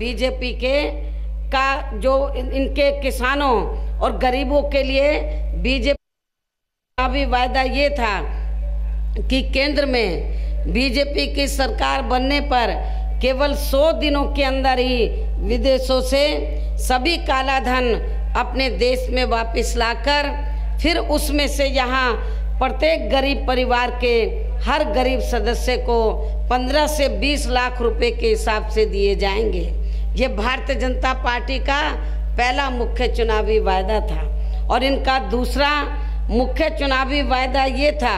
BJP के का जो इन, इनके किसानों और गरीबों के लिए बीजेपी का भी वायदा ये था कि केंद्र में बीजेपी की सरकार बनने पर केवल 100 दिनों के अंदर ही विदेशों से सभी काला धन अपने देश में वापस लाकर फिर उसमें से यहाँ प्रत्येक गरीब परिवार के हर गरीब सदस्य को 15 से 20 लाख रुपए के हिसाब से दिए जाएँगे। ये भारतीय जनता पार्टी का पहला मुख्य चुनावी वायदा था। और इनका दूसरा मुख्य चुनावी वायदा ये था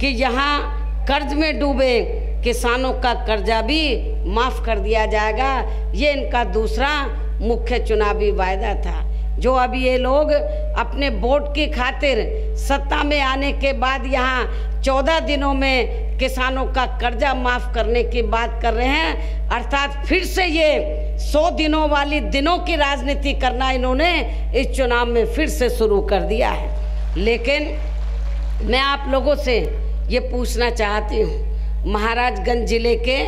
कि यहाँ कर्ज में डूबे किसानों का कर्जा भी माफ़ कर दिया जाएगा। ये इनका दूसरा मुख्य चुनावी वायदा था। जो अब ये लोग अपने वोट की खातिर सत्ता में आने के बाद यहाँ चौदह दिनों में किसानों का कर्जा माफ़ करने की बात कर रहे हैं। अर्थात फिर से ये सौ दिनों वाली दिनों की राजनीति करना इन्होंने इस चुनाव में फिर से शुरू कर दिया है। लेकिन मैं आप लोगों से ये पूछना चाहती हूँ, महाराजगंज ज़िले के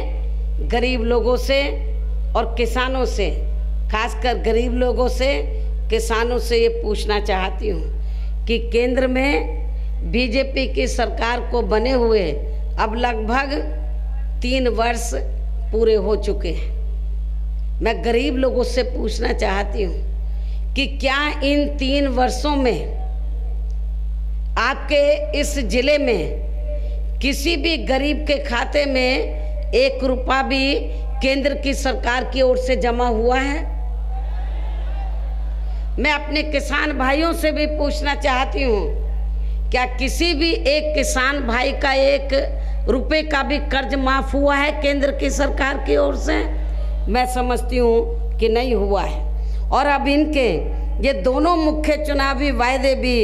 गरीब लोगों से और किसानों से, खासकर गरीब लोगों से, किसानों से ये पूछना चाहती हूँ कि केंद्र में बीजेपी की सरकार को बने हुए अब लगभग तीन वर्ष पूरे हो चुके हैं। मैं गरीब लोगों से पूछना चाहती हूँ कि क्या इन तीन वर्षों में आपके इस ज़िले में किसी भी गरीब के खाते में एक रुपया भी केंद्र की सरकार की ओर से जमा हुआ है? मैं अपने किसान भाइयों से भी पूछना चाहती हूँ, क्या किसी भी एक किसान भाई का एक रुपए का भी कर्ज माफ़ हुआ है केंद्र की सरकार की ओर से। मैं समझती हूँ कि नहीं हुआ है। और अब इनके ये दोनों मुख्य चुनावी वायदे भी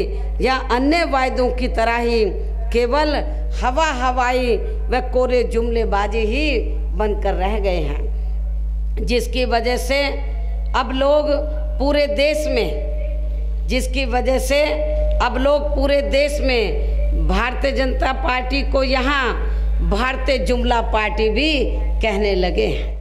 या अन्य वायदों की तरह ही केवल हवा हवाई व कोरे जुमलेबाजी ही बनकर रह गए हैं। जिसकी वजह से अब लोग पूरे देश में, जिसकी वजह से अब लोग पूरे देश में भारतीय जनता पार्टी को यहाँ भारतीय जुमला पार्टी भी कहने लगे हैं।